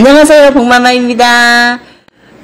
안녕하세요, 복마마입니다.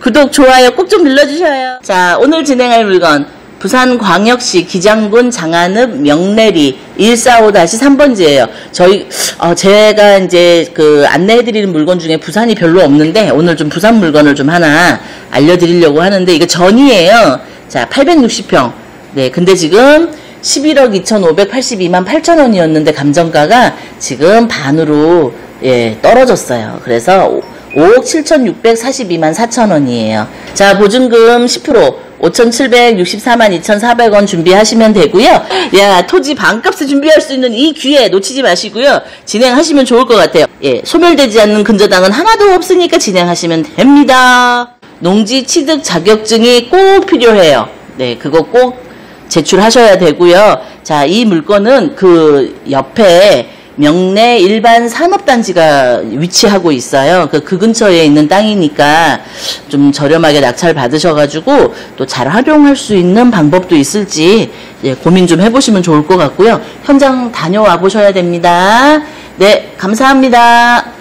구독, 좋아요 꼭 좀 눌러주셔요. 자, 오늘 진행할 물건. 부산광역시 기장군 장안읍 명내리 145-3번지예요. 저희 어, 제가 이제 그 안내해드리는 물건 중에 부산이 별로 없는데 오늘 좀 부산 물건을 좀 하나 알려드리려고 하는데 이거 전이에요. 자, 860평. 네, 근데 지금 11억 2,582만 8천 원이었는데 감정가가 지금 반으로 예, 떨어졌어요. 그래서 5억 7,642만 4천 원이에요. 자, 보증금 10% 5,764만 2,400원 준비하시면 되고요. 야, 토지 반값에 준비할 수 있는 이 기회 놓치지 마시고요. 진행하시면 좋을 것 같아요. 예, 소멸되지 않는 근저당은 하나도 없으니까 진행하시면 됩니다. 농지 취득 자격증이 꼭 필요해요. 네, 그거 꼭 제출하셔야 되고요. 자, 이 물건은 그 옆에 명내 일반 산업단지가 위치하고 있어요. 그, 그 근처에 있는 땅이니까 좀 저렴하게 낙찰 받으셔가지고 또 잘 활용할 수 있는 방법도 있을지 예, 고민 좀 해보시면 좋을 것 같고요. 현장 다녀와 보셔야 됩니다. 네, 감사합니다.